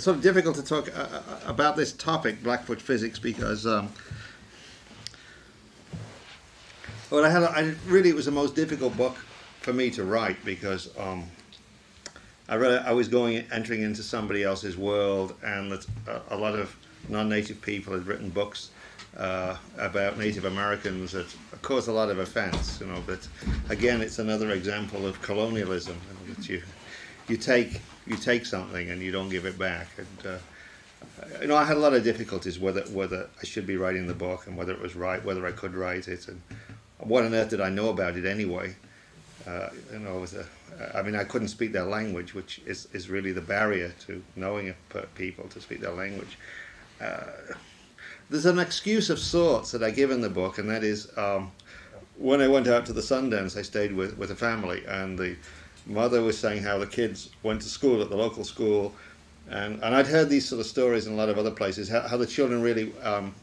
it's sort of difficult to talk uh, uh, about this topic, Blackfoot physics, because um, well, I had a, I really it was the most difficult book for me to write because um, I really I was going entering into somebody else's world, and that a, a lot of non-native people had written books uh, about Native Americans that caused a lot of offence. You know, but again, it's another example of colonialism. You know, that you you take you take something and you don't give it back. And uh, you know, I had a lot of difficulties whether whether I should be writing the book and whether it was right, whether I could write it, and what on earth did I know about it anyway? Uh, you know, a, I mean, I couldn't speak their language, which is, is really the barrier to knowing people to speak their language. Uh, there's an excuse of sorts that I give in the book, and that is um, when I went out to the Sundance, I stayed with, with a family, and the mother was saying how the kids went to school at the local school, and, and I'd heard these sort of stories in a lot of other places, how, how the children really um,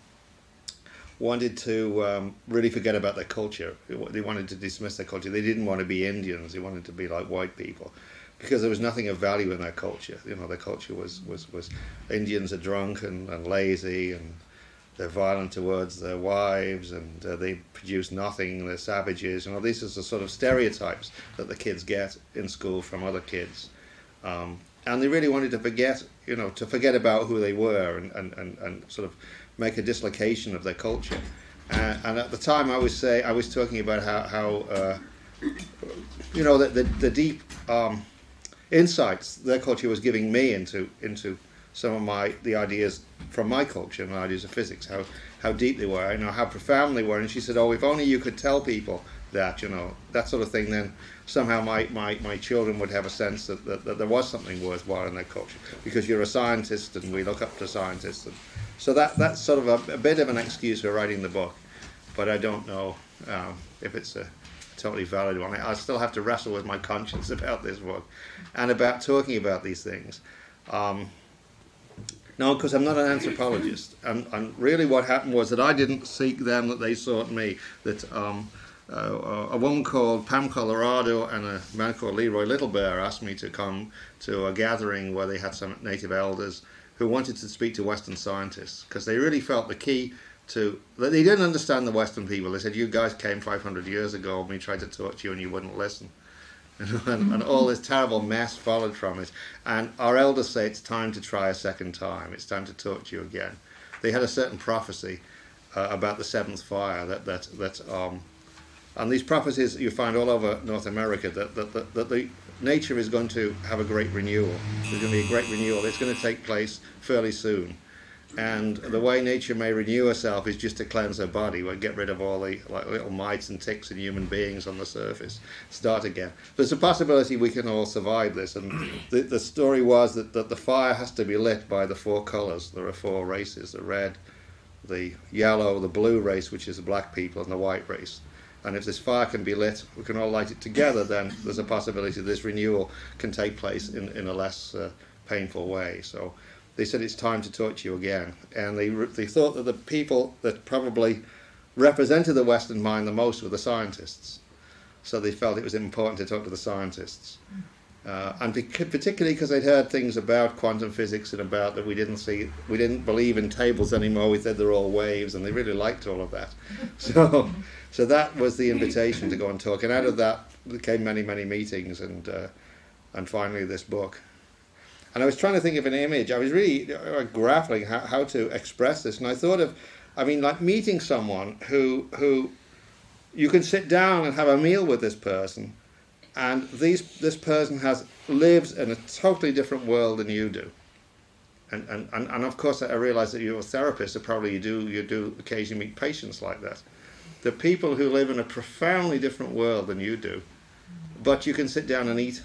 wanted to um, really forget about their culture. They wanted to dismiss their culture. They didn't want to be Indians. They wanted to be like white people, because there was nothing of value in their culture. You know, their culture was was, was Indians are drunk and, and lazy and they're violent towards their wives and uh, they produce nothing. They're savages. You know, these are the sort of stereotypes that the kids get in school from other kids. Um, and they really wanted to forget, you know, to forget about who they were and, and, and, and sort of make a dislocation of their culture. Uh, and at the time, I was say I was talking about how, how uh, you know, the, the, the deep um, insights their culture was giving me into into some of my the ideas from my culture and ideas of physics, how how deep they were, you know, how profound they were. And she said, "Oh, if only you could tell people that, you know, that sort of thing, then somehow my, my, my children would have a sense that, that, that there was something worthwhile in their culture because you're a scientist and we look up to scientists and so that that's sort of a, a, bit of an excuse for writing the book, but I don't know um, if it's a totally valid one. I still have to wrestle with my conscience about this book and about talking about these things. Um, no, because I'm not an anthropologist, and, really what happened was that I didn't seek them; that they sought me. That um, uh, a woman called Pam Colorado and a man called Leroy Little Bear asked me to come to a gathering where they had some native elders who wanted to speak to Western scientists because they really felt the key to that they didn't understand the Western people. They said, "You guys came 500 years ago, and we tried to talk to you, and you wouldn't listen." and, and, all this terrible mess followed from it. And our elders say it's time to try a second time. It's time to talk to you again. They had a certain prophecy uh, about the seventh fire that that that um, and these prophecies you find all over North America that that, that, that the nature is going to have a great renewal. There's going to be a great renewal. It's going to take place fairly soon. And the way nature may renew herself is just to cleanse her body, get rid of all the like, little mites and ticks and human beings on the surface, start again. There's a possibility we can all survive this. And the, the story was that, that the fire has to be lit by the four colours. There are four races the red, the yellow, the blue race, which is the black people, and the white race. And if this fire can be lit, we can all light it together, then there's a possibility this renewal can take place in, in a less uh, painful way. So they said it's time to talk to you again. And they, they thought that the people that probably represented the Western mind the most were the scientists. So they felt it was important to talk to the scientists. Uh, and particularly because they'd heard things about quantum physics and about that we didn't see, we didn't believe in tables anymore. We said they're all waves, and they really liked all of that. So so that was the invitation to go and talk, and out of that came many, many meetings, and uh, and finally this book. And I was trying to think of an image. I was really uh, grappling how, how to express this, and I thought of, I mean, like meeting someone who who you can sit down and have a meal with this person, and these this person has lives in a totally different world than you do. And, and, and, and of course I realise that you're a therapist, so probably you do you do occasionally meet patients like that the people who live in a profoundly different world than you do, but you can sit down and eat,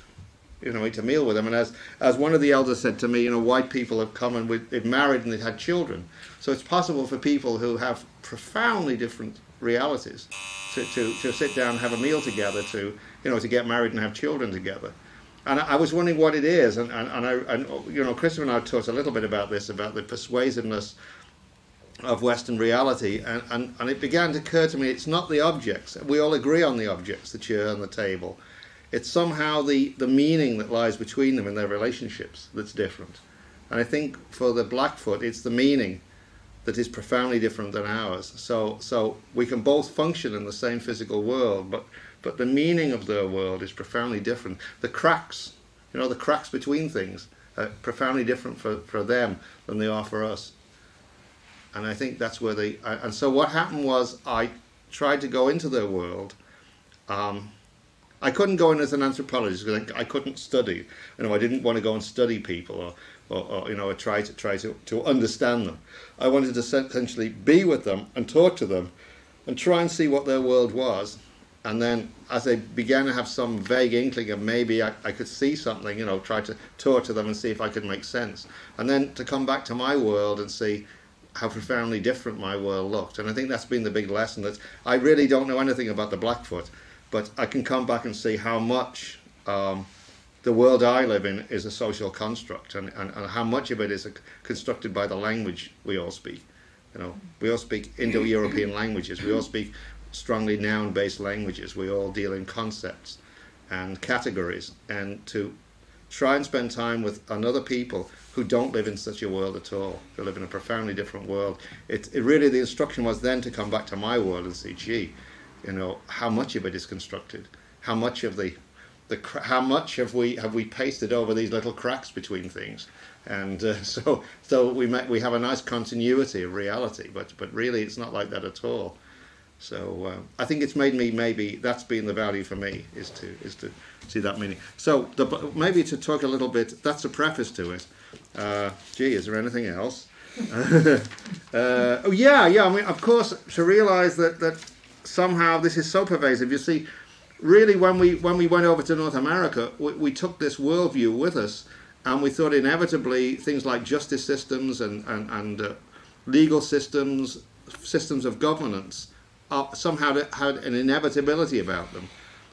you know, eat a meal with them. And as as one of the elders said to me, you know, white people have come and they've married and they've had children, so it's possible for people who have profoundly different realities to, to, to sit down and have a meal together, to you know, to get married and have children together. And I was wondering what it is, and, and, and, I, and you know, Christopher and I talked a little bit about this, about the persuasiveness of Western reality, and, and, and it began to occur to me it's not the objects. We all agree on the objects, the chair and the table. It's somehow the, the meaning that lies between them and their relationships that's different. And I think for the Blackfoot, it's the meaning that is profoundly different than ours. So, so we can both function in the same physical world, but, but the meaning of their world is profoundly different. The cracks, you know, the cracks between things are profoundly different for, for them than they are for us. And I think that's where they. And so what happened was I tried to go into their world. Um, I couldn't go in as an anthropologist because I, I, couldn't study. You know, I didn't want to go and study people or, or, or you know, or try to try to, to understand them. I wanted to essentially be with them and talk to them, and try and see what their world was. And then, as I began to have some vague inkling of maybe I, I could see something, you know, try to talk to them and see if I could make sense. And then to come back to my world and see how profoundly different my world looked. And I think that's been the big lesson that I really don't know anything about the Blackfoot, but I can come back and see how much um, the world I live in is a social construct and, and, and how much of it is constructed by the language we all speak. You know, we all speak Indo-European languages. We all speak strongly noun-based languages. We all deal in concepts and categories. And to try and spend time with another people who don't live in such a world at all, who live in a profoundly different world. It, it really, the instruction was then to come back to my world and say, gee, you know, how much of it is constructed? How much of the the how much have we have we pasted over these little cracks between things, and uh, so so we met, we have a nice continuity of reality, but but really it's not like that at all. So uh, I think it's made me maybe that's been the value for me is to is to see that meaning. So the, maybe to talk a little bit. That's a preface to it. Uh, gee, is there anything else? uh, oh yeah, yeah. I mean, of course, to realise that that somehow this is so pervasive. You see, really, when we when we went over to North America, we, we took this worldview with us, and we thought inevitably things like justice systems and and, and uh, legal systems, systems of governance, somehow had an inevitability about them.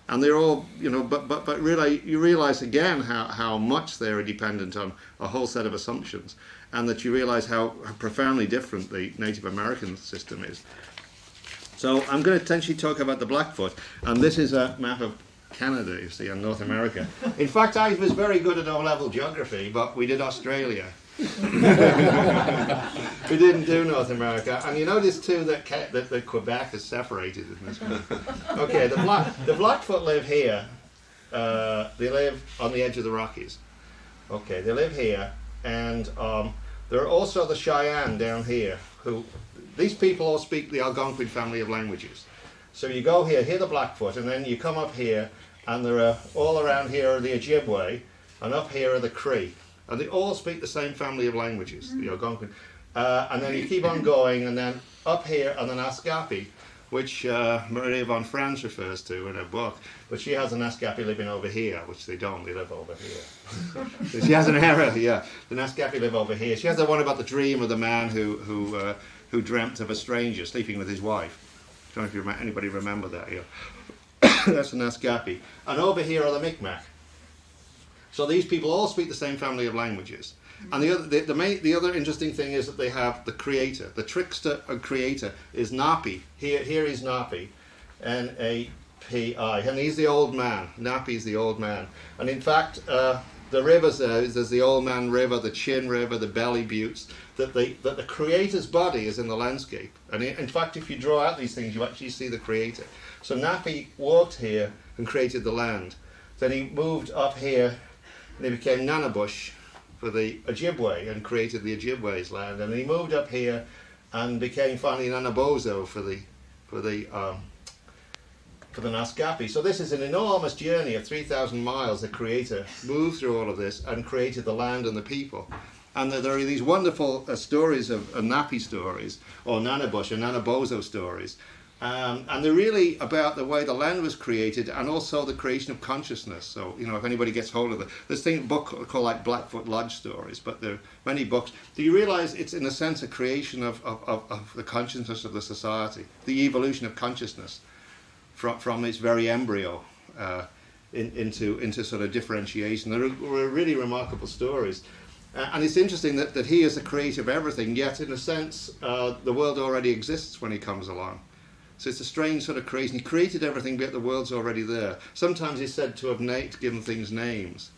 And they're all, you know, but, but, but really, you realize again how, how much they're dependent on a whole set of assumptions, and that you realize how profoundly different the Native American system is. So I'm going to essentially talk about the Blackfoot, and this is a map of Canada, you see, and North America. In fact, I was very good at O-level geography, but we did Australia. we didn't do North America, and you notice too that, that, that Quebec is separated in this. Okay, the Black the Blackfoot live here. Uh, they live on the edge of the Rockies. Okay, they live here, and um, there are also the Cheyenne down here who these people all speak the Algonquin family of languages. So you go here, here the Blackfoot, and then you come up here, and there are all around here are the Ojibwe, and up here are the Cree. And they all speak the same family of languages, the Algonquin. Uh, and then you keep on going, and then up here are the Naskapi, which uh, Maria von Franz refers to in her book. But she has a Naskapi living over here, which they don't, they live over here. she has an error, yeah. The Naskapi live over here. She has the one about the dream of the man who, who uh, who dreamt of a stranger sleeping with his wife. I don't know if you remember, anybody remember that here. That's the Naskapi. And over here are the Micmac. So these people all speak the same family of languages. And the other, the, the, main, the other interesting thing is that they have the creator. The trickster and creator is Napi. Here, here is Napi, N-A-P-I. And he's the old man. Napi is the old man. And in fact, uh, the rivers there, there's the Old Man River, the Chin River, the Belly Buttes, that the, that the creator's body is in the landscape. And in fact, if you draw out these things, you actually see the creator. So Napi walked here and created the land. Then he moved up here and he became Nanabush for the Ojibwe and created the Ojibwe's land. And he moved up here and became finally Nanabozo for the, for the, um, for the Naskapi. So this is an enormous journey of 3,000 miles. The creator moved through all of this and created the land and the people. And there are these wonderful uh, stories of uh, Napi stories, or Nanabush or Nanabozo stories. Um, and they're really about the way the land was created and also the creation of consciousness. So, you know, if anybody gets hold of it, there's a book called like Blackfoot Lodge stories, but there are many books. Do you realize it's in a sense a creation of, of, of, of the consciousness of the society, the evolution of consciousness from, from its very embryo uh, in, into, into sort of differentiation? There are, are really remarkable stories. Uh, and it's interesting that, that he is the creator of everything, yet in a sense, uh, the world already exists when he comes along. So it's a strange sort of creation. He created everything, but the world's already there. Sometimes he's said to have given things names.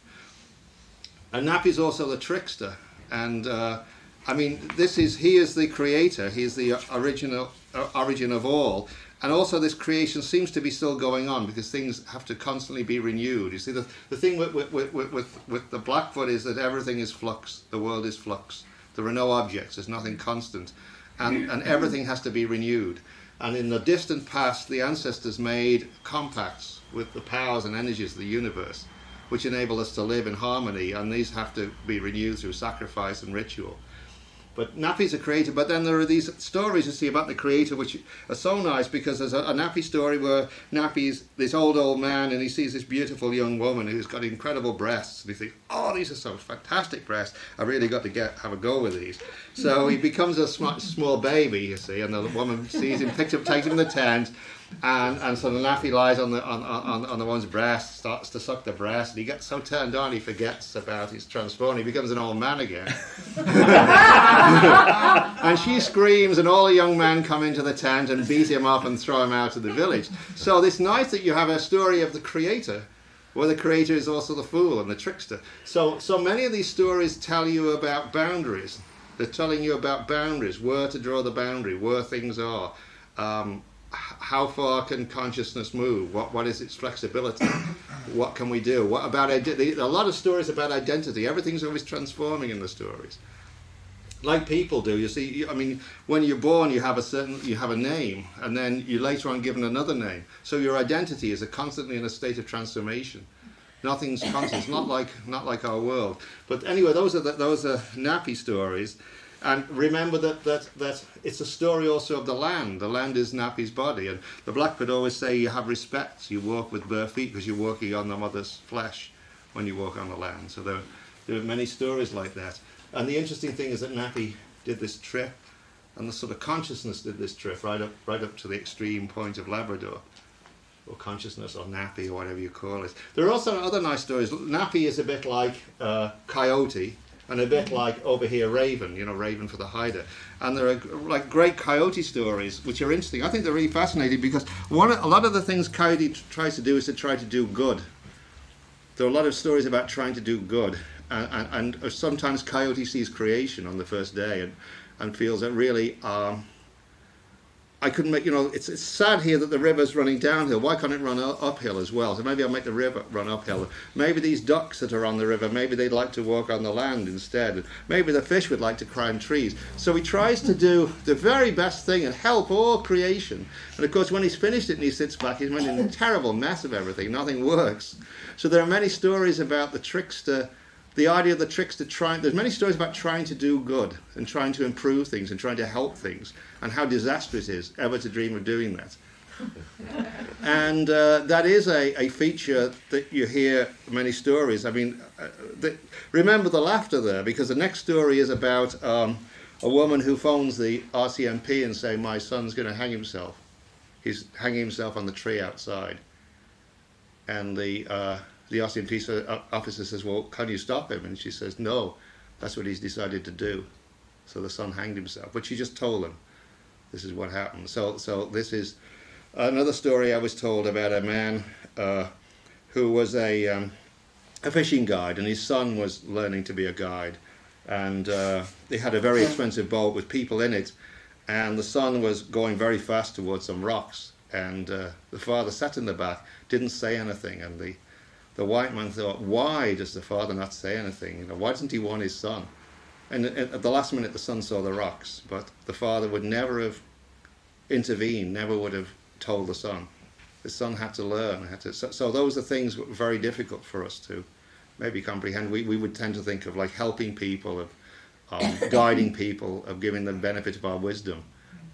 And Napi's also the trickster. And uh, I mean, this is he is the creator. He is the original uh, origin of all. And also, this creation seems to be still going on because things have to constantly be renewed. You see, the, the thing with, with, with, with, with the Blackfoot is that everything is flux, the world is flux. There are no objects, there's nothing constant, and, and everything has to be renewed. And in the distant past, the ancestors made compacts with the powers and energies of the universe, which enable us to live in harmony, and these have to be renewed through sacrifice and ritual. But Napi's are created, but then there are these stories you see about the creator which are so nice because there's a, a Napi story where Napi's this old, old man and he sees this beautiful young woman who's got incredible breasts. And he thinks, oh, these are so fantastic breasts. I really got to get have a go with these. So he becomes a sm- small baby, you see, and the woman sees him, picks him, takes him in the tent, and, and so the Napi lies on the on, on, on the one's breast, starts to suck the breast, and he gets so turned on he forgets about his transformation. He becomes an old man again. and she screams, and all the young men come into the tent and beat him up and throw him out of the village. So it's nice that you have a story of the creator, where the creator is also the fool and the trickster. So so many of these stories tell you about boundaries. They're telling you about boundaries, where to draw the boundary, where things are. Um, how far can consciousness move? What what is its flexibility? what can we do? What about identity? A lot of stories about identity. Everything's always transforming in the stories, like people do. You see, I mean, when you're born, you have a certain, you have a name, and then you later on given another name. So your identity is constantly in a state of transformation. Nothing's constant. It's not like not like our world. But anyway, those are the, those are Napi stories. And remember that, that, that it's a story also of the land. The land is Napi's body. And the Blackfoot always say you have respect. You walk with bare feet because you're walking on the mother's flesh when you walk on the land. So there, there are many stories like that. And the interesting thing is that Napi did this trip, and the sort of consciousness did this trip right up, right up to the extreme point of Labrador, or consciousness, or Napi, or whatever you call it. There are also other nice stories. Napi is a bit like uh, Coyote, and a bit like over here Raven, you know, Raven for the Haida. And there are like great coyote stories, which are interesting. I think they're really fascinating because one, a lot of the things coyote tries to do is to try to do good. There are a lot of stories about trying to do good, and, and, and sometimes coyote sees creation on the first day and, and feels that really. Um, I couldn't make, you know, it's, it's sad here that the river's running downhill. Why can't it run uphill as well? So maybe I'll make the river run uphill. Maybe these ducks that are on the river, maybe they'd like to walk on the land instead. Maybe the fish would like to climb trees. So he tries to do the very best thing and help all creation. And of course, when he's finished it and he sits back, he's made a terrible mess of everything. Nothing works. So there are many stories about the trickster the idea of the trickster trying there's many stories about trying to do good and trying to improve things and trying to help things and how disastrous it is ever to dream of doing that. And uh, that is a, a feature that you hear many stories. I mean uh, the, remember the laughter there because the next story is about um, a woman who phones the rcmp and say my son's going to hang himself. He's hanging himself on the tree outside. And the uh, the Austrian RCMP officer says, Well, can you stop him? And she says, No, that's what he's decided to do. So the son hanged himself. But she just told him this is what happened. So, so this is another story I was told about a man uh, who was a, um, a fishing guide, and his son was learning to be a guide. And uh, they had a very expensive boat with people in it, and the son was going very fast towards some rocks. And uh, the father sat in the back, didn't say anything, and the the white man thought, why does the father not say anything? You know, why doesn't he want his son? And at the last minute, the son saw the rocks, but the father would never have intervened, never would have told the son. The son had to learn. Had to, so, so those are things that were very difficult for us to maybe comprehend. We, we would tend to think of like helping people, of um, guiding people, of giving them benefit of our wisdom.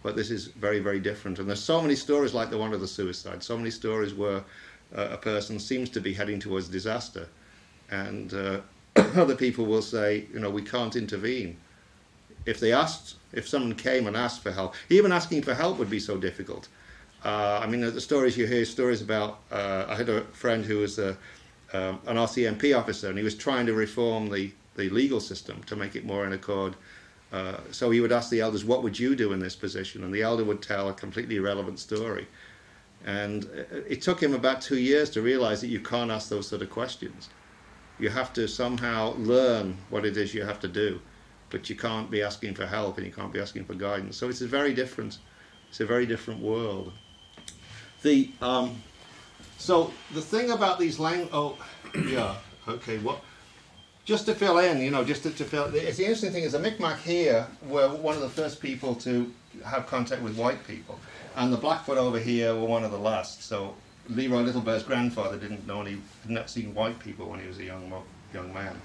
But this is very, very different. And there's so many stories like the one of the suicide, so many stories where uh, a person seems to be heading towards disaster, and uh, other people will say, you know, we can't intervene. If they asked, if someone came and asked for help, even asking for help would be so difficult. Uh, I mean, the stories you hear, stories about. Uh, I had a friend who was a, um, an RCMP officer, and he was trying to reform the, the legal system to make it more in accord. Uh, so he would ask the elders, "What would you do in this position?" And the elder would tell a completely irrelevant story. And it took him about two years to realize that you can't ask those sort of questions. You have to somehow learn what it is you have to do. but you can't be asking for help and you can't be asking for guidance. So it's a very different, it's a very different world. The um, so the thing about these lang oh yeah okay what just to fill in you know just to, to fill it's the interesting thing is the Micmac here were one of the first people to have contact with white people and the Blackfoot over here were one of the last. So Leroy Littlebear's grandfather didn't know any had not seen white people when he was a young young man.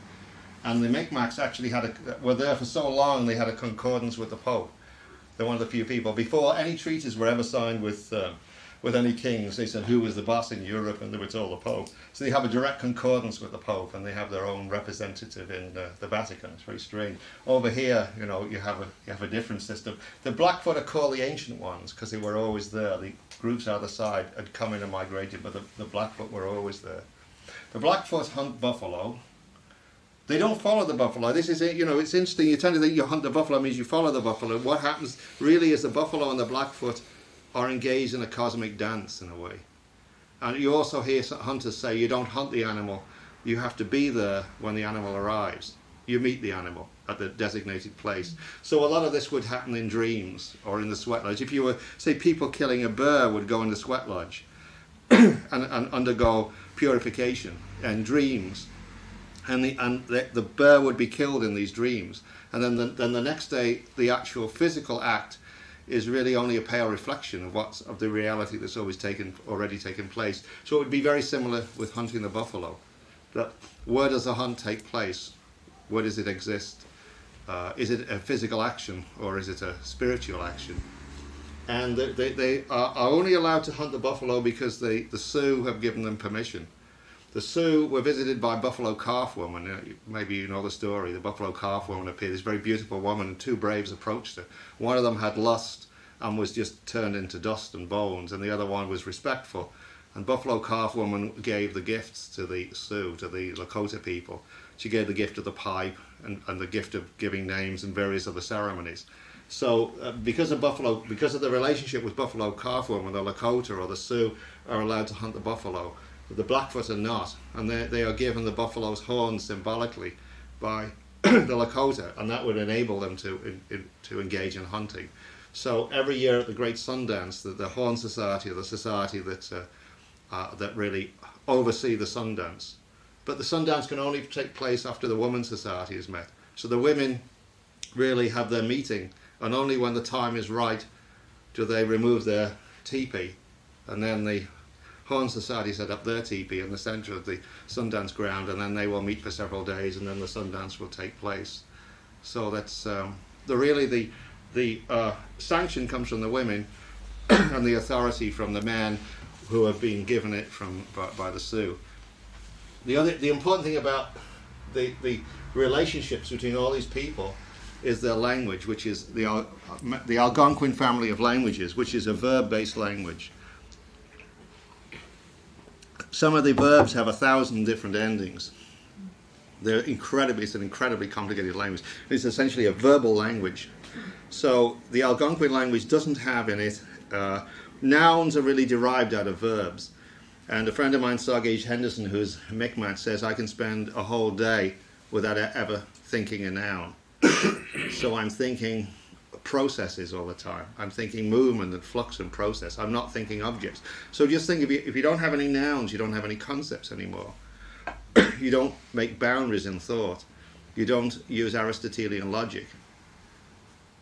And the Micmacs actually had a were there for so long they had a concordance with the Pope. They're one of the few people. Before any treaties were ever signed with uh, with any kings. They said who was the boss in Europe, and they were told the Pope. So they have a direct concordance with the Pope, and they have their own representative in uh, the Vatican. It's very strange. Over here, you know, you have a you have a different system. The Blackfoot are called the ancient ones because they were always there. The groups either side had come in and migrated, but the, the Blackfoot were always there. The Blackfoot hunt buffalo. They don't follow the buffalo. This is, it. you know, it's interesting. You tend to think you hunt the buffalo means you follow the buffalo. What happens really is the buffalo and the Blackfoot are engaged in a cosmic dance in a way. And you also hear hunters say you don't hunt the animal, you have to be there when the animal arrives. You meet the animal at the designated place. So a lot of this would happen in dreams or in the sweat lodge. If you were, say, people killing a bear would go in the sweat lodge and, and undergo purification and dreams. And, the, and the, the bear would be killed in these dreams. And then the, then the next day, the actual physical act is really only a pale reflection of what's of the reality that's always taken already taken place. So it would be very similar with hunting the buffalo. That where does the hunt take place? Where does it exist? Uh, is it a physical action or is it a spiritual action? And they, they are only allowed to hunt the buffalo because they, the Sioux have given them permission. The Sioux were visited by Buffalo Calf Woman. Uh, maybe you know the story. The Buffalo Calf Woman appeared. This very beautiful woman, and two braves approached her. One of them had lust and was just turned into dust and bones, and the other one was respectful. And Buffalo Calf Woman gave the gifts to the Sioux, to the Lakota people. She gave the gift of the pipe and, and the gift of giving names and various other ceremonies. So, uh, because of Buffalo, because of the relationship with Buffalo Calf Woman, the Lakota or the Sioux are allowed to hunt the buffalo the Blackfoot are not, and they, they are given the buffalo's horns symbolically by the Lakota, and that would enable them to in, in, to engage in hunting. So every year at the Great Sundance, the, the Horn Society, the society that uh, uh, that really oversee the Sundance, but the Sundance can only take place after the Women's Society is met. So the women really have their meeting, and only when the time is right do they remove their teepee, and then the Horn Society set up their teepee in the centre of the Sundance ground, and then they will meet for several days, and then the Sundance will take place. So that's um, the really the the uh, sanction comes from the women, and the authority from the men who have been given it from by, by the Sioux. The other the important thing about the the relationships between all these people is their language, which is the the Algonquin family of languages, which is a verb-based language some of the verbs have a thousand different endings. They're incredibly, it's an incredibly complicated language. It's essentially a verbal language. So the Algonquin language doesn't have in it, uh, nouns are really derived out of verbs. And a friend of mine, Sákéj Henderson, who's Mi'kmaq, says I can spend a whole day without ever thinking a noun. so I'm thinking processes all the time. I'm thinking movement and flux and process. I'm not thinking objects. So just think if you, if you don't have any nouns, you don't have any concepts anymore. you don't make boundaries in thought. You don't use Aristotelian logic.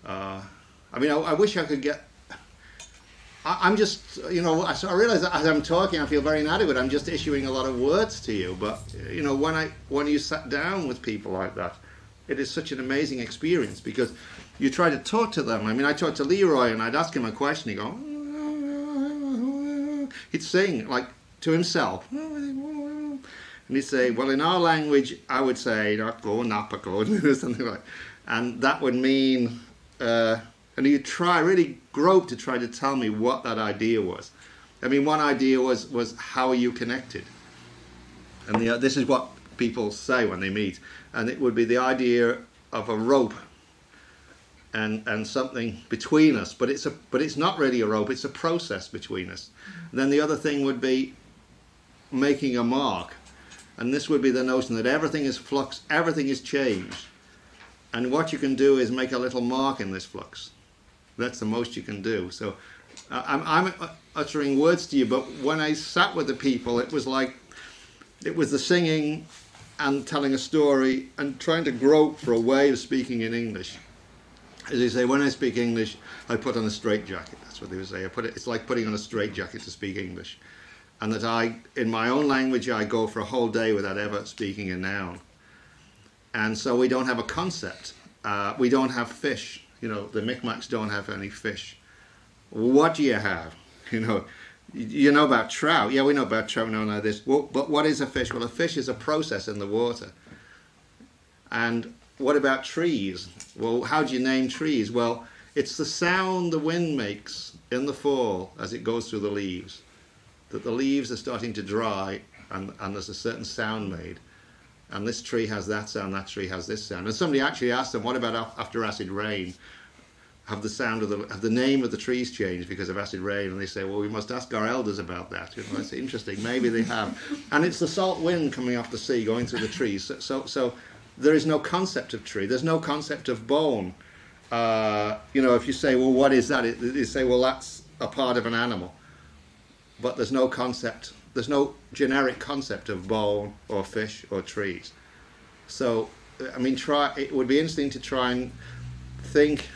Uh, I mean, I, I, wish I could get. I, am just, you know, I, I realize as I'm talking, I feel very inadequate. I'm just issuing a lot of words to you. But you know, when I when you sat down with people like that, it is such an amazing experience because you try to talk to them. I mean, I talked to Leroy and I'd ask him a question. He'd go, he'd sing like to himself. And he'd say, well, in our language, I would say, or something like And that would mean, uh, and he'd try, really grope to try to tell me what that idea was. I mean, one idea was, was how are you connected? And the, this is what people say when they meet. And it would be the idea of a rope and and something between us but it's a but it's not really a rope it's a process between us and then the other thing would be making a mark and this would be the notion that everything is flux everything is changed And what you can do is make a little mark in this flux. That's the most you can do. So I'm, I'm uttering words to you, but when I sat with the people, it was like it was the singing and telling a story and trying to grope for a way of speaking in English. As they say, when I speak English, I put on a straight jacket. That's what they would say. I put it, it's like putting on a straight jacket to speak English. And that I, in my own language, I go for a whole day without ever speaking a noun. And so we don't have a concept. Uh, we don't have fish. You know, the Micmacs don't have any fish. What do you have? You know, you know about trout. Yeah, we know about trout. We know now this. Well, but what is a fish? Well, a fish is a process in the water. And what about trees? Well, how do you name trees? Well, it's the sound the wind makes in the fall as it goes through the leaves. That the leaves are starting to dry and, and there's a certain sound made. And this tree has that sound, that tree has this sound. And somebody actually asked them, what about after acid rain? Have the sound of the have the name of the trees changed because of acid rain and they say well we must ask our elders about that. You know, that's interesting. Maybe they have. And it's the salt wind coming off the sea going through the trees. So so, so there is no concept of tree. There's no concept of bone. Uh, you know if you say well what is that? It, you say well that's a part of an animal. But there's no concept there's no generic concept of bone or fish or trees. So i mean try it would be interesting to try and think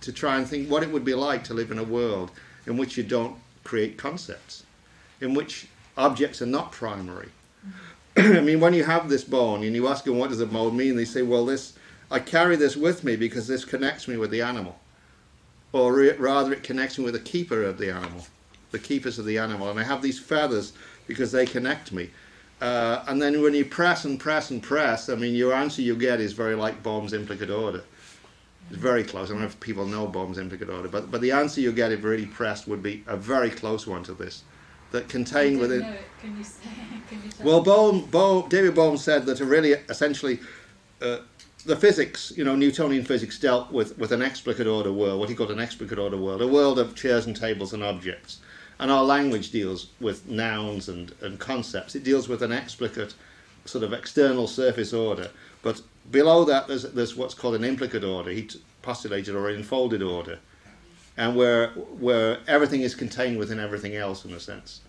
to try and think what it would be like to live in a world in which you don't create concepts, in which objects are not primary. I mean, when you have this bone and you ask them what does a bone mean, they say, well, this I carry this with me because this connects me with the animal, or re- rather, it connects me with the keeper of the animal, the keepers of the animal, and I have these feathers because they connect me. Uh, and then when you press and press and press, I mean, your answer you get is very like Bohm's implicate order. It's very close. I don't know if people know Bohm's implicate order, but but the answer you get if really pressed would be a very close one to this, that contained within. Can you say? Can you Well. Bohm, Bohm, David Bohm said that really, essentially, uh, the physics, you know, Newtonian physics dealt with, with an explicate order world, what he called an explicate order world, a world of chairs and tables and objects. And our language deals with nouns and, and concepts. It deals with an explicate sort of external surface order. But below that, there's, there's what's called an implicate order. He postulated, or enfolded order, and where where everything is contained within everything else, in a sense.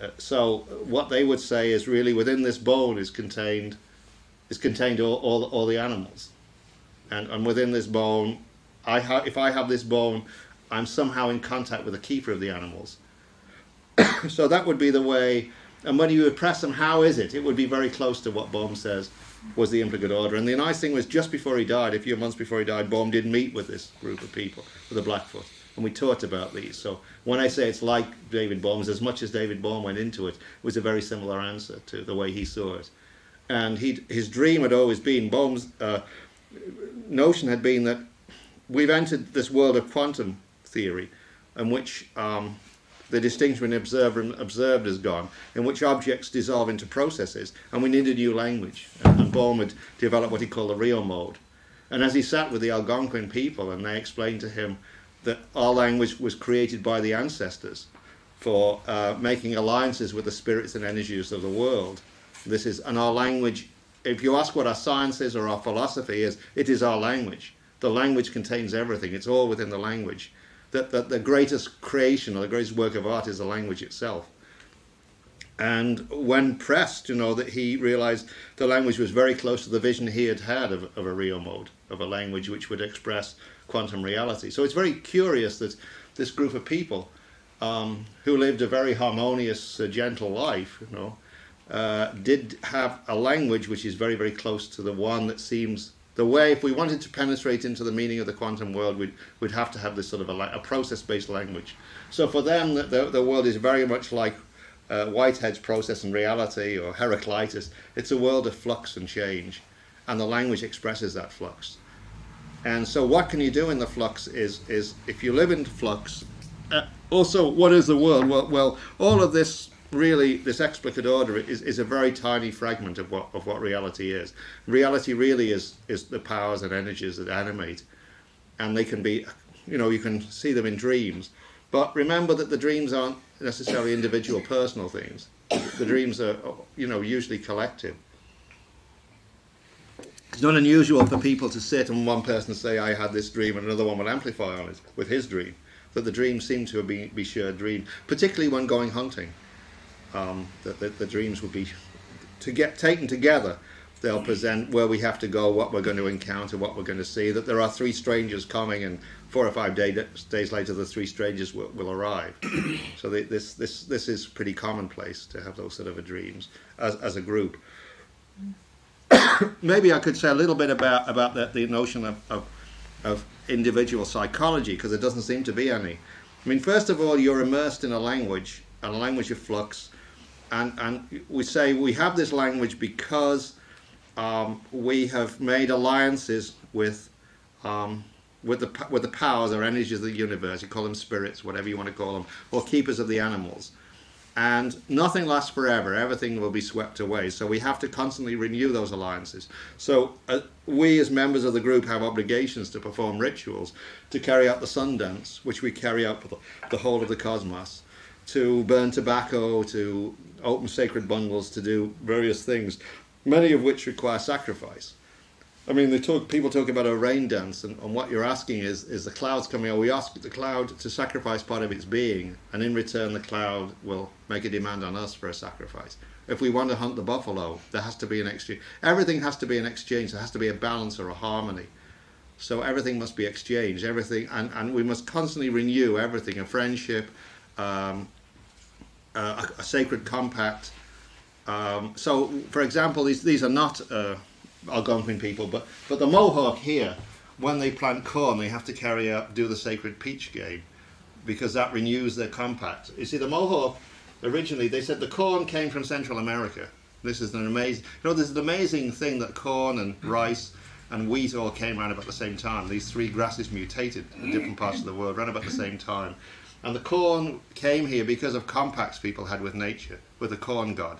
Uh, so what they would say is really within this bone is contained is contained all, all, all the animals, and and within this bone, I ha- if I have this bone, I'm somehow in contact with the keeper of the animals. so that would be the way. And when you would press them, how is it? It would be very close to what Bohm says was the implicate order. And the nice thing was, just before he died, a few months before he died, Bohm did meet with this group of people, with the Blackfoot, and we talked about these. So when I say it's like David Bohm's, as much as David Bohm went into it, it was a very similar answer to the way he saw it. And he his dream had always been, Bohm's uh, notion had been that we've entered this world of quantum theory, in which um, the distinction between observer and observed is gone, in which objects dissolve into processes, and we need a new language. And, Bohm had developed what he called the rheomode. And as he sat with the Algonquin people, and they explained to him that our language was created by the ancestors for uh, making alliances with the spirits and energies of the world. This is, and our language, if you ask what our science is or our philosophy is, it is our language. The language contains everything, it's all within the language that, that the greatest creation or the greatest work of art is the language itself. And when pressed, you know, that he realized the language was very close to the vision he had had of, of a rheomode, of a language which would express quantum reality. So it's very curious that this group of people um, who lived a very harmonious, uh, gentle life, you know, uh, did have a language which is very, very close to the one that seems the way, if we wanted to penetrate into the meaning of the quantum world, we'd, we'd have to have this sort of a, a process based language. So for them, the, the, the world is very much like uh, Whitehead's process and reality or Heraclitus. It's a world of flux and change, and the language expresses that flux. And so, what can you do in the flux is, is if you live in flux, uh, also, what is the world? Well, well, all of this really this explicate order is, is a very tiny fragment of what of what reality is. Reality really is is the powers and energies that animate, and they can be, you know, you can see them in dreams. But remember that the dreams aren't necessarily individual, personal things. The dreams are, you know, usually collective. it's not unusual for people to sit and one person say, I had this dream, and another one will amplify on it with his dream. That the dreams seem to be, be shared dream, particularly when going hunting. Um, that the, the dreams will be to get taken together. They'll present where we have to go, what we're going to encounter, what we're going to see. That there are three strangers coming, and four or five day, days later, the three strangers will, will arrive. so this this this is pretty commonplace to have those sort of dreams as as a group. maybe I could say a little bit about about the, the notion of, of, of individual psychology because there doesn't seem to be any. I mean, first of all, you're immersed in a language, and a language of flux, and and we say we have this language because um, we have made alliances with um, with the with the powers or energies of the universe. You call them spirits, whatever you want to call them, or keepers of the animals and nothing lasts forever. Everything will be swept away. So we have to constantly renew those alliances. So uh, we, as members of the group, have obligations to perform rituals, to carry out the sun dance, which we carry out for the, the whole of the cosmos, to burn tobacco, to open sacred bundles, to do various things, many of which require sacrifice. I mean, they talk, people talk about a rain dance, and, and, what you're asking is, is the clouds coming out? We ask the cloud to sacrifice part of its being, and in return, the cloud will make a demand on us for a sacrifice. If we want to hunt the buffalo, there has to be an exchange. Everything has to be an exchange. There has to be a balance or a harmony. So everything must be exchanged. Everything, and, and we must constantly renew everything: a friendship, um, a, a, sacred compact. Um, so, for example, these these are not. Uh, Algonquin people, but but the Mohawk here, when they plant corn, they have to carry out do the sacred peach game, because that renews their compact. You see, the Mohawk originally they said the corn came from Central America. This is an amazing, you know, there's an amazing thing that corn and rice and wheat all came around about the same time. These three grasses mutated in different parts of the world around about the same time. And the corn came here because of compacts people had with nature, with the corn god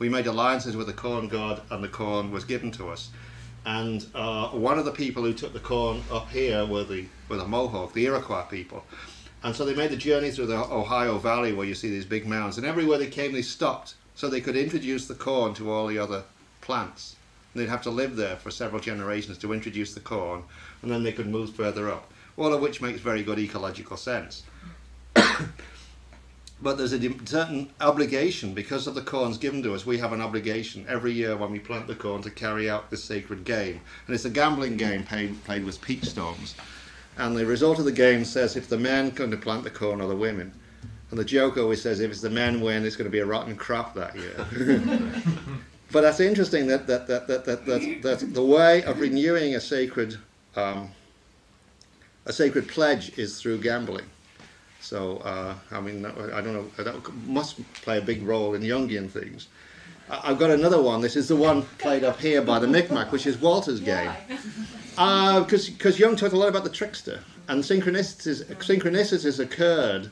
we made alliances with the corn god, and the corn was given to us. And uh, one of the people who took the corn up here were the were the Mohawk, the Iroquois people. And so they made the journey through the Ohio Valley where you see these big mounds. And everywhere they came, they stopped so they could introduce the corn to all the other plants. And they'd have to live there for several generations to introduce the corn, and then they could move further up. All of which makes very good ecological sense. but there's a certain obligation because of the corns given to us. We have an obligation every year when we plant the corn to carry out this sacred game, and it's a gambling game played, played with peach stones. And the result of the game says if the men come to plant the corn or the women, and the joke always says if it's the men win, it's going to be a rotten crop that year. but that's interesting that that, that, that, that, that, that the way of renewing a sacred um, a sacred pledge is through gambling. So, uh, I mean, I don't know, that must play a big role in Jungian things. I've got another one. This is the one played up here by the Micmac, which is Waltes game. Because uh, Jung talked a lot about the trickster, and synchronicities, synchronicities occurred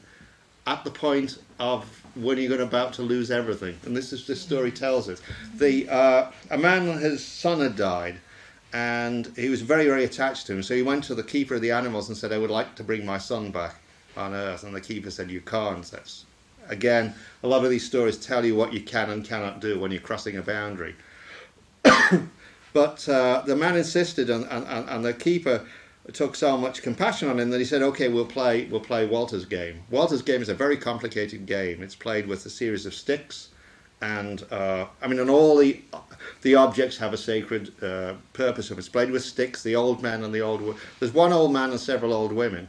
at the point of when you're about to lose everything. And this is this story tells us. The uh, a man, his son had died, and he was very, very attached to him. So he went to the keeper of the animals and said, "I would like to bring my son back." On earth. And the keeper said, You can't. That's, again, a lot of these stories tell you what you can and cannot do when you're crossing a boundary. but uh, the man insisted, and, and, and the keeper took so much compassion on him that he said, "Okay, we'll play. We'll play Waltes game. Waltes game is a very complicated game. It's played with a series of sticks, and uh, I mean, and all the the objects have a sacred uh, purpose. Of it's played with sticks. The old man and the old. There's one old man and several old women,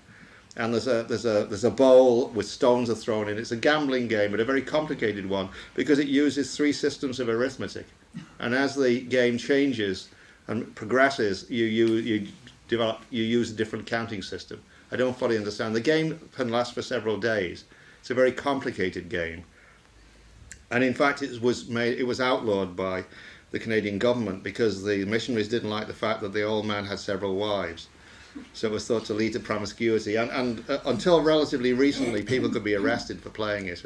and there's a there's a there's a bowl with stones are thrown in. It's a gambling game, but a very complicated one because it uses three systems of arithmetic. And as the game changes and progresses, you you you develop you use a different counting system. I don't fully understand. The game can last for several days. It's a very complicated game. And in fact, it was made it was outlawed by the Canadian government because the missionaries didn't like the fact that the old man had several wives. So it was thought to lead to promiscuity. And, and uh, until relatively recently, people could be arrested for playing it.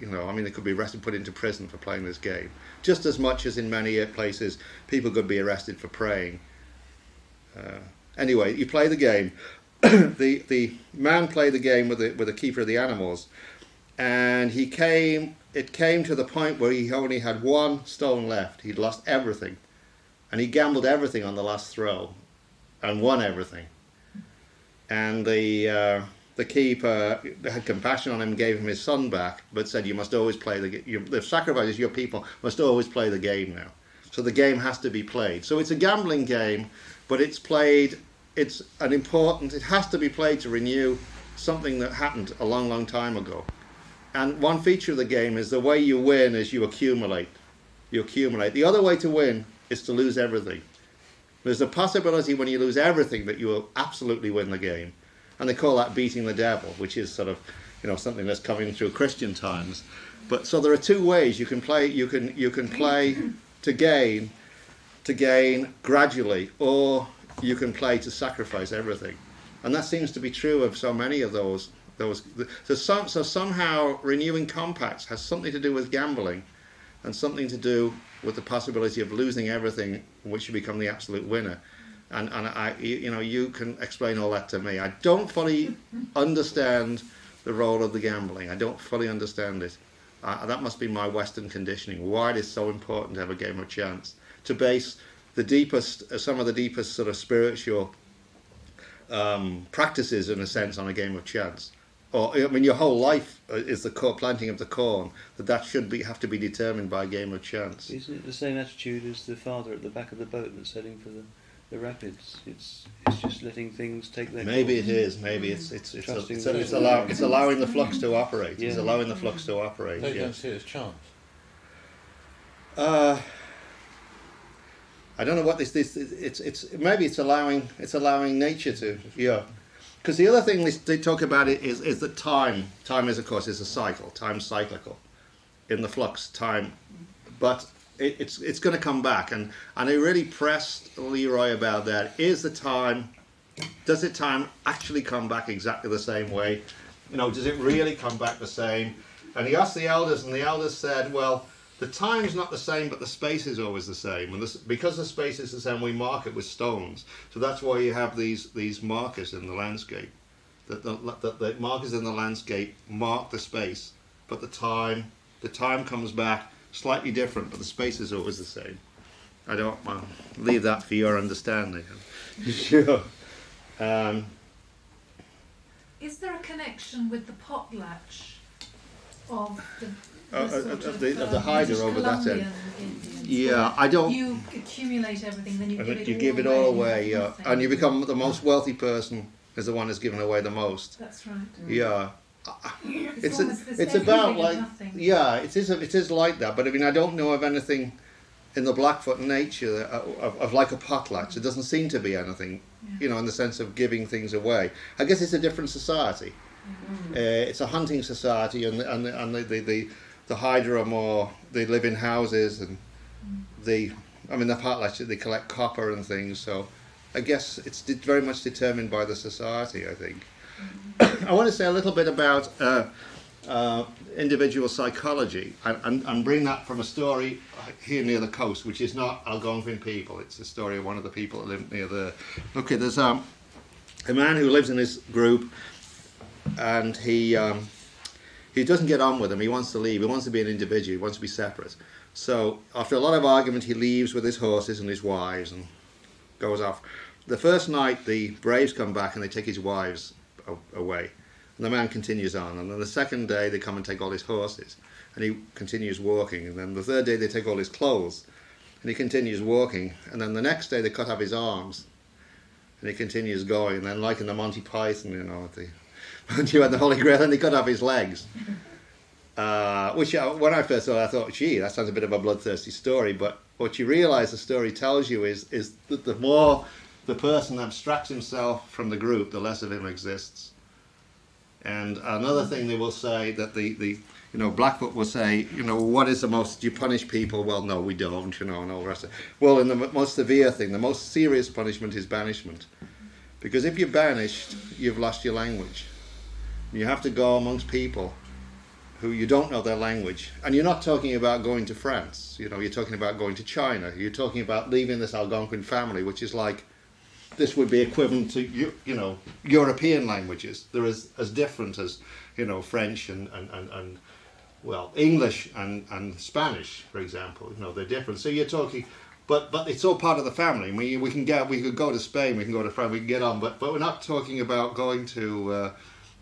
You know, I mean, they could be arrested, put into prison for playing this game. Just as much as in many places, people could be arrested for praying. Uh, anyway, you play the game. the the man played the game with the with the keeper of the animals, and he came. It came to the point where he only had one stone left. He'd lost everything, and he gambled everything on the last throw, and won everything. And the uh, the keeper had compassion on him, gave him his son back, but said, "You must always play the you, the sacrifices. Your people must always play the game now. So the game has to be played. So it's a gambling game, but it's played. It's an important. It has to be played to renew something that happened a long, long time ago. And one feature of the game is the way you win is you accumulate. You accumulate. The other way to win is to lose everything. There's a possibility when you lose everything that you will absolutely win the game. And they call that beating the devil, which is sort of, you know, something that's coming through Christian times. But so there are two ways you can play. You can you can play to gain, to gain gradually, or you can play to sacrifice everything. And that seems to be true of so many of those. Those so, some, so somehow renewing compacts has something to do with gambling, and something to do with the possibility of losing everything, which you become the absolute winner. And and I you know you can explain all that to me. I don't fully understand the role of the gambling. I don't fully understand it. Uh, that must be my Western conditioning. Why it is so important to have a game of chance to base the deepest, uh, some of the deepest sort of spiritual um, practices, in a sense, on a game of chance. Or I mean, your whole life uh, is the core planting of the corn. That that should be have to be determined by a game of chance. Isn't it the same attitude as the father at the back of the boat that's heading for the, the rapids? It's it's just letting things take their Maybe it course. is. Maybe it's it's it's, a, it's, a, it's, allow, it's allowing the flux to operate. It's allowing the flux to operate. They yeah. don't see it as chance. Uh, I don't know what this this it's it's maybe it's allowing it's allowing nature to yeah. Because the other thing they, talk about it is is that time time is of course is a cycle. Time's cyclical. In the flux, time, but it, it's it's going to come back. And and I really pressed Leroy about that. Is the time? Does the time actually come back exactly the same way? You know, does it really come back the same? And he asked the elders, and the elders said, well. The time's not the same, but the space is always the same. And because the space is the same, we mark it with stones. So that's why you have these these markers in the landscape. That the, the markers in the landscape mark the space, but the time the time comes back slightly different, but the space is always the same. I don't leave that for your understanding. sure. Um, Is there a connection with the potlatch of the Uh, uh, sort of of, the- of the Haida over that end. Indians, yeah, I don't. You accumulate everything, then you give it you all give it away. all and you away, yeah, nothing. and you become the most wealthy person is the one who's given away the most. That's right. Yeah, It's, it's a, it's about like yeah, it is it is like that. But I mean, I don't know of anything in the Blackfoot nature of, of, of like a potlatch. It doesn't seem to be anything, you know, in the sense of giving things away. I guess it's a different society. Uh, it's a hunting society, and and the, and the the, the, the Haida are more they live in houses and the I mean the potlatch they collect copper and things. So I guess it's very much determined by the society. I think. I want to say a little bit about uh, uh, individual psychology and, and, and bring that from a story here near the coast, which is not Algonquin people. It's the story of one of the people that live near there. Okay, there's um, a man who lives in this group, and he um, he doesn't get on with them. He wants to leave. He wants to be an individual. He wants to be separate. So after a lot of argument, he leaves with his horses and his wives and goes off. The first night, the Braves come back and they take his wives away. And the man continues on. And then the second day, they come and take all his horses. And he continues walking. And then the third day, they take all his clothes. And he continues walking. And then the next day, they cut off his arms. And he continues going. And then, like in the Monty Python, you know, the, when you had the Holy Grail, and he cut off his legs. Uh, which, uh, when I first saw it, I thought, gee, that sounds a bit of a bloodthirsty story. But what you realise the story tells you is, is that the more the person abstracts himself from the group, the less of him exists. And another thing they will say that the, the you know, Blackfoot will say, you know, what is the most, do you punish people? Well, no, we don't, you know, and all the rest of it. Well, in the most severe thing, the most serious punishment is banishment. Because if you're banished, you've lost your language. You have to go amongst people who you don't know their language. And you're not talking about going to France, you know, you're talking about going to China. You're talking about leaving this Algonquin family, which is like, this would be equivalent to, you, you know, European languages. They're as, as different as, you know, French and, and, and, and well, English and, and Spanish, for example. You know, they're different. So you're talking but but it's all part of the family. We we can get we could go to Spain, we can go to France, we can get on, but but we're not talking about going to. Uh,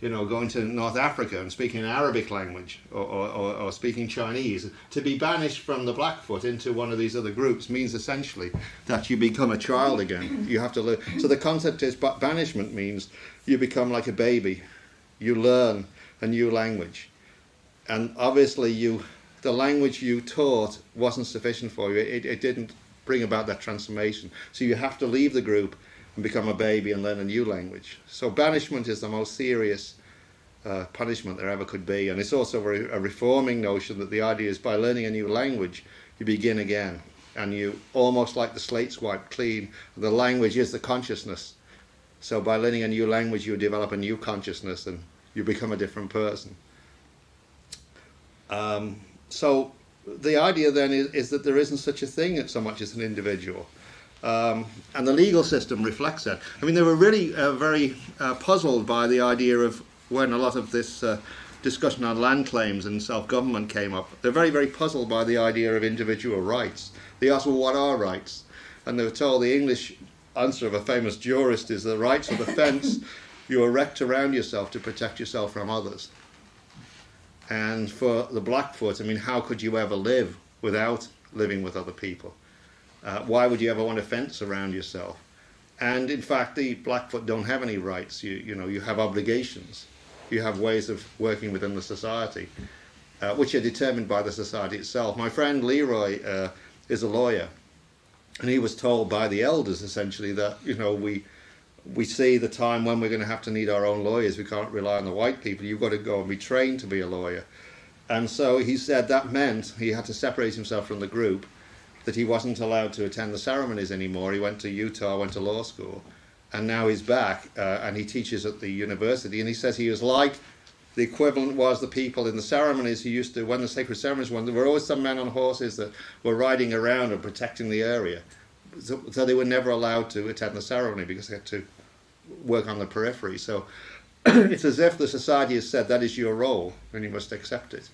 you know, going to North Africa and speaking Arabic language or, or, or, speaking Chinese, to be banished from the Blackfoot into one of these other groups means essentially that you become a child again. You have to live. So the concept is, but banishment means you become like a baby. You learn a new language, and obviously you, the language you taught wasn't sufficient for you. It, it didn't bring about that transformation. So you have to leave the group and become a baby and learn a new language. So banishment is the most serious uh, punishment there ever could be, and it's also a, a reforming notion that the idea is by learning a new language, you begin again, and you almost like the slate's wiped clean. The language is the consciousness. So by learning a new language, you develop a new consciousness, and you become a different person. Um, so the idea then is, is that there isn't such a thing so much as an individual. Um, and the legal system reflects that. I mean, they were really uh, very uh, puzzled by the idea of when a lot of this uh, discussion on land claims and self government came up. They're very, very puzzled by the idea of individual rights. They asked, well, what are rights? And they were told the English answer of a famous jurist is the rights of the fence you erect around yourself to protect yourself from others. And for the Blackfoot, I mean, how could you ever live without living with other people? Uh, why would you ever want a fence around yourself? And in fact, the Blackfoot don't have any rights. You, you know, you have obligations. You have ways of working within the society, uh, which are determined by the society itself. My friend Leroy uh, is a lawyer, and he was told by the elders essentially that you know we we see the time when we're going to have to need our own lawyers. We can't rely on the white people. You've got to go and be trained to be a lawyer. And so he said that meant he had to separate himself from the group that he wasn't allowed to attend the ceremonies anymore. He went to Utah, went to law school, and now he's back uh, and he teaches at the university. And he says he was like the equivalent was the people in the ceremonies he used to, when the sacred ceremonies were, there were always some men on horses that were riding around and protecting the area. So, so they were never allowed to attend the ceremony because they had to work on the periphery. So it's as if the society has said that is your role and you must accept it.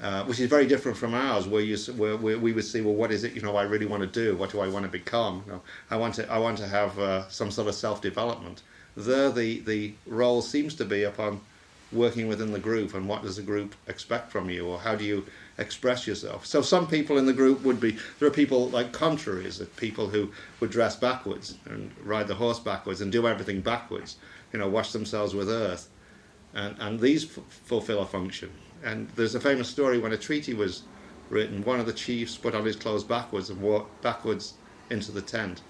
Uh, which is very different from ours, where you where, we would see, well, what is it you know I really want to do? What do I want to become? You know, I want to I want to have uh, some sort of self development. There, the the role seems to be upon working within the group and what does the group expect from you, or how do you express yourself? So some people in the group would be there are people like contraries, people who would dress backwards and ride the horse backwards and do everything backwards, you know, wash themselves with earth, and and these fulfill a function and there's a famous story when a treaty was written, one of the chiefs put on his clothes backwards and walked backwards into the tent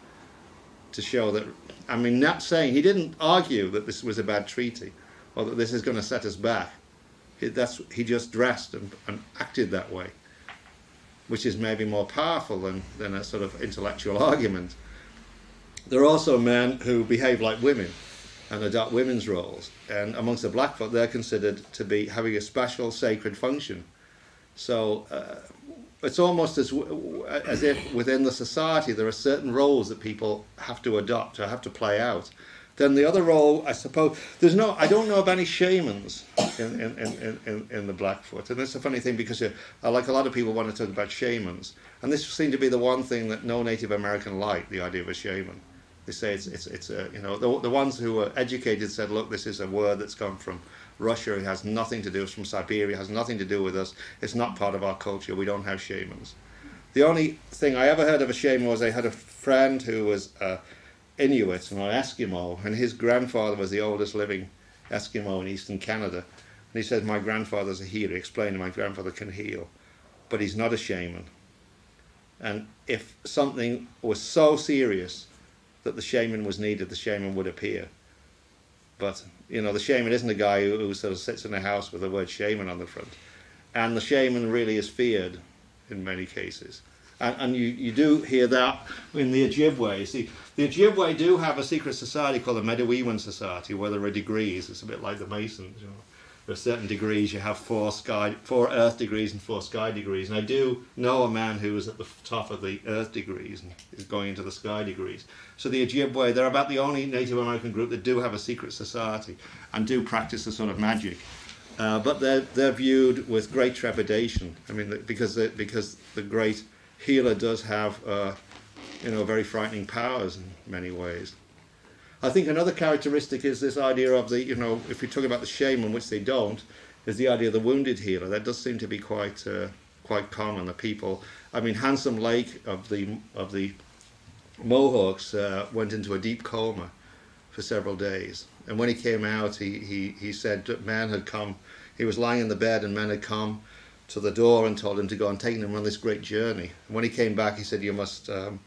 to show that, I mean, not saying, he didn't argue that this was a bad treaty or that this is going to set us back. He, that's, he just dressed and, and acted that way, which is maybe more powerful than, than a sort of intellectual argument. There are also men who behave like women and adopt women's roles. And amongst the Blackfoot, they're considered to be having a special sacred function. So uh, it's almost as, as if within the society there are certain roles that people have to adopt or have to play out. Then the other role, I suppose, there's no, I don't know of any shamans in, in, in, in, in the Blackfoot. And it's a funny thing because uh, like a lot of people want to talk about shamans. And this seemed to be the one thing that no Native American liked, the idea of a shaman. They say it's it's it's a you know the the ones who were educated said, look, this is a word that's come from Russia. It has nothing to do. It's from Siberia. It has nothing to do with us. It's not part of our culture. We don't have shamans. The only thing I ever heard of a shaman was I had a friend who was uh, Inuit and an Eskimo, and his grandfather was the oldest living Eskimo in eastern Canada. And he said, My grandfather's a healer. He explained my grandfather can heal, but he's not a shaman. And if something was so serious that the shaman was needed, the shaman would appear. But, you know, the shaman isn't a guy who, who sort of sits in a house with the word shaman on the front. And the shaman really is feared in many cases. And, and you, you do hear that in the Ojibwe. You see, the Ojibwe do have a secret society called the Midewiwin Society, where there are degrees. It's a bit like the Masons, you know are certain degrees you have four sky four earth degrees and four sky degrees. And i do know a man who is at the top of the earth degrees and is going into the sky degrees. So the ojibwe they're about the only native american group that do have a secret society and do practice a sort of magic. Uh, but they're, they're viewed with great trepidation. I mean because the, because the great healer does have uh, you know, very frightening powers in many ways. I think another characteristic is this idea of the, you know, if we talk about the shaman, which they don't, is the idea of the wounded healer. That does seem to be quite uh, quite common. The people, I mean, Handsome Lake of the of the Mohawks uh, went into a deep coma for several days, and when he came out, he he he said that man had come. He was lying in the bed, and men had come to the door and told him to go and take him on this great journey. And when he came back, he said, "You must." Um,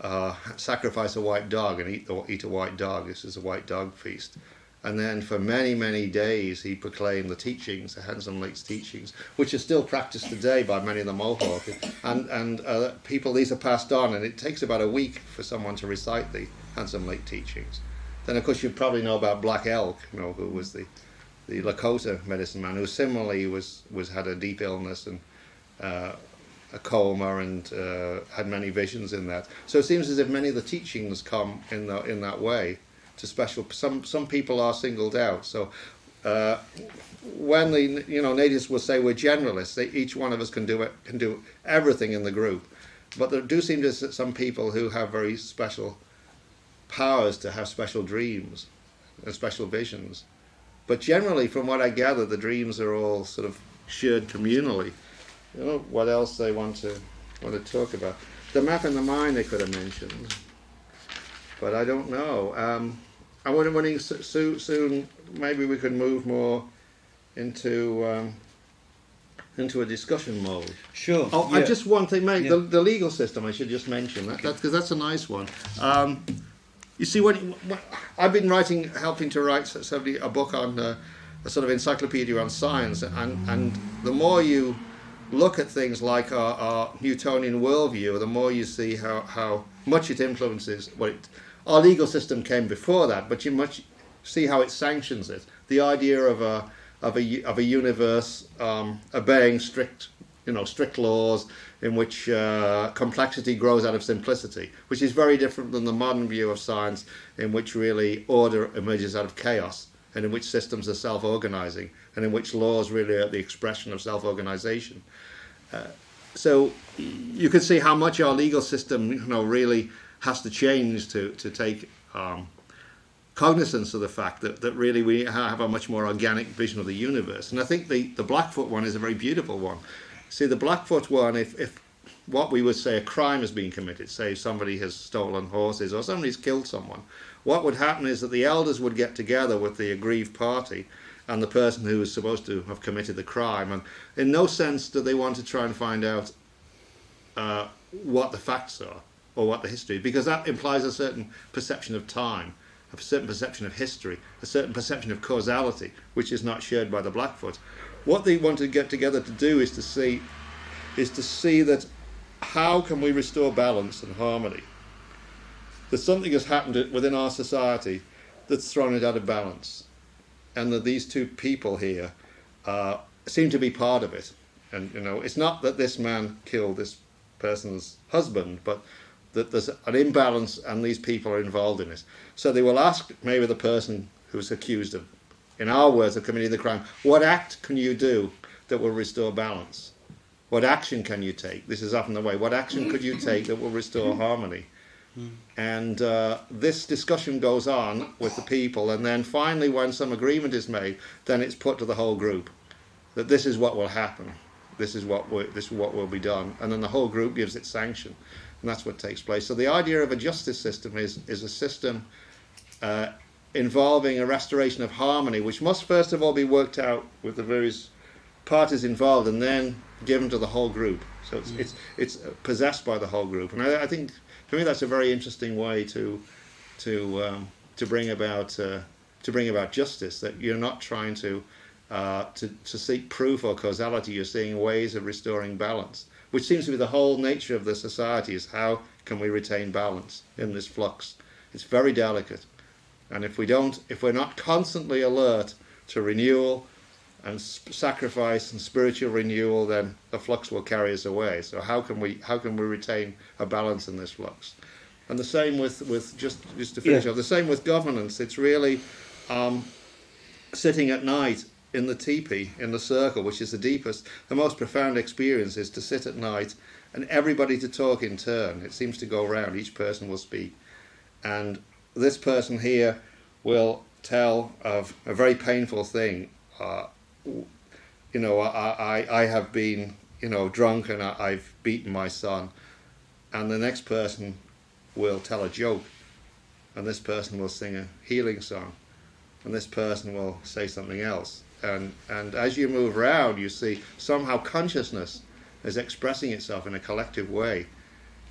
uh, sacrifice a white dog and eat the, eat a white dog. This is a white dog feast. And then for many, many days, he proclaimed the teachings, the Handsome Lake's teachings, which are still practiced today by many of the Mohawk. And, and uh, people, these are passed on, and it takes about a week for someone to recite the Handsome Lake teachings. Then, of course, you probably know about Black Elk, you know, who was the, the Lakota medicine man, who similarly was, was had a deep illness and uh, a coma and uh, had many visions in that. So it seems as if many of the teachings come in the, in that way to special. Some some people are singled out. So uh, when the you know natives will say we're generalists, they, each one of us can do it can do everything in the group, but there do seem to be some people who have very special powers to have special dreams and special visions. But generally, from what I gather, the dreams are all sort of shared communally. You know what else they want to want to talk about? The map in the mine they could have mentioned, but I don't know. Um, I wonder when soon, soon maybe we could move more into um, into a discussion mode. Sure. Oh, yeah. I just one thing, mate. Yeah. The, the legal system. I should just mention that because that's, that's a nice one. Um, you see, when, when I've been writing, helping to write somebody a book on uh, a sort of encyclopedia on science, and and the more you look at things like our, our Newtonian worldview, the more you see how, how much it influences what it, our legal system came before that, but you much see how it sanctions it. The idea of a of a of a universe um, obeying strict you know strict laws in which uh, complexity grows out of simplicity, which is very different than the modern view of science, in which really order emerges out of chaos, and in which systems are self-organizing, and in which laws really are the expression of self-organization. Uh, so you can see how much our legal system, you know, really has to change to to take um, cognizance of the fact that, that really we have a much more organic vision of the universe. And I think the, the Blackfoot one is a very beautiful one. See, the Blackfoot one, if, if what we would say a crime has been committed, say somebody has stolen horses or somebody's killed someone, what would happen is that the elders would get together with the aggrieved party and the person who was supposed to have committed the crime. And in no sense do they want to try and find out uh, what the facts are or what the history, because that implies a certain perception of time, a certain perception of history, a certain perception of causality, which is not shared by the Blackfoot. What they want to get together to do is to see, is to see that how can we restore balance and harmony. That something has happened within our society that's thrown it out of balance, and that these two people here uh, seem to be part of it. And you know, it's not that this man killed this person's husband, but that there's an imbalance and these people are involved in it. So they will ask maybe the person who's accused of, in our words, of committing the crime, what act can you do that will restore balance? What action can you take? This is often the way. What action could you take that will restore harmony? And uh, this discussion goes on with the people, and then finally, when some agreement is made, then it's put to the whole group that this is what will happen, this is what we, this is what will be done, and then the whole group gives its sanction, and that's what takes place. So the idea of a justice system is is a system uh, involving a restoration of harmony, which must first of all be worked out with the various parties involved, and then given to the whole group. So it's it's it's possessed by the whole group, and I, I think for me that's a very interesting way to to um, to bring about uh, to bring about justice. That you're not trying to, uh, to to seek proof or causality. You're seeing ways of restoring balance, which seems to be the whole nature of the society. Is how can we retain balance in this flux? It's very delicate, and if we don't, if we're not constantly alert to renewal and sacrifice and spiritual renewal, then the flux will carry us away. So how can we how can we retain a balance in this flux? And the same with, with just just to finish Yeah. off, the same with governance. It's really um, sitting at night in the teepee, in the circle, which is the deepest, the most profound experience is to sit at night and everybody to talk in turn. It seems to go round, each person will speak. And this person here will tell of a very painful thing. Uh, you know, I, I, I have been, you know, drunk and I, I've beaten my son. And the next person will tell a joke. And this person will sing a healing song. And this person will say something else. And, and as you move around, you see somehow consciousness is expressing itself in a collective way.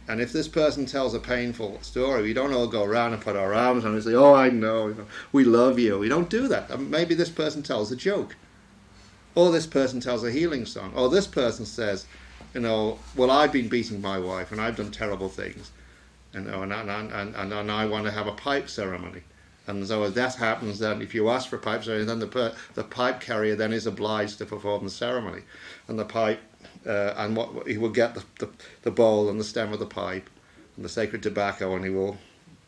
And if this person tells a painful story, we don't all go around and put our arms on and say, "Oh, I know, we love you." We don't do that. Maybe this person tells a joke, or this person tells a healing song, or this person says, "You know, well, I've been beating my wife and I've done terrible things, you know, and and and, and, and I want to have a pipe ceremony." And so as that happens, then if you ask for a pipe ceremony, then the per- the pipe carrier then is obliged to perform the ceremony, and the pipe uh, and what he will get the, the, the bowl and the stem of the pipe and the sacred tobacco and he will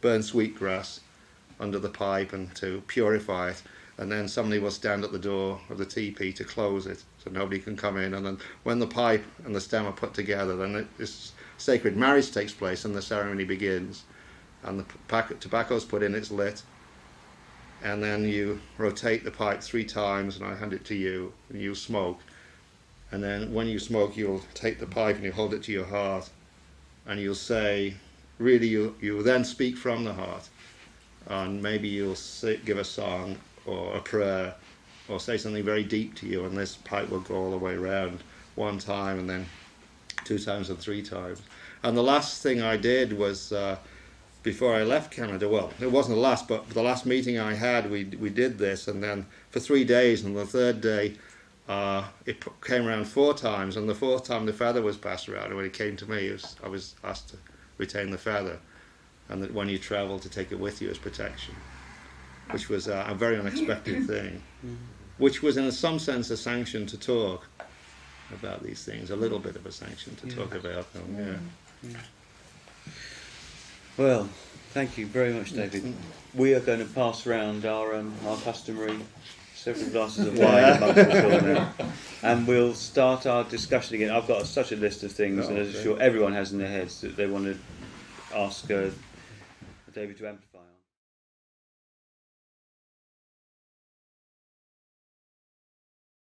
burn sweetgrass under the pipe and to purify it and then somebody will stand at the door of the teepee to close it so nobody can come in. And then when the pipe and the stem are put together then this sacred marriage takes place and the ceremony begins. And the tobacco is put in it's lit. And then you rotate the pipe three times and I hand it to you and you smoke. And then when you smoke, you'll take the pipe and you hold it to your heart, and you'll say, really, you you then speak from the heart, and maybe you'll say, give a song or a prayer, or say something very deep to you, and this pipe will go all the way around one time, and then two times and three times. And the last thing I did was. Uh, before I left Canada, well, it wasn't the last, but the last meeting I had, we we did this, and then for three days, and the third day, uh, it came around four times, and the fourth time the feather was passed around. And when it came to me, was, I was asked to retain the feather, and that when you travel, to take it with you as protection, which was uh, a very unexpected thing, which was in some sense a sanction to talk about these things, a little bit of a sanction to Yeah. talk about them. Yeah. Well, thank you very much, David. We are going to pass round our um, our customary several glasses of wine amongst us all now, and we'll start our discussion again. I've got such a list of things, Oh, and I'm okay. sure everyone has in their heads that they want to ask uh, David to amplify.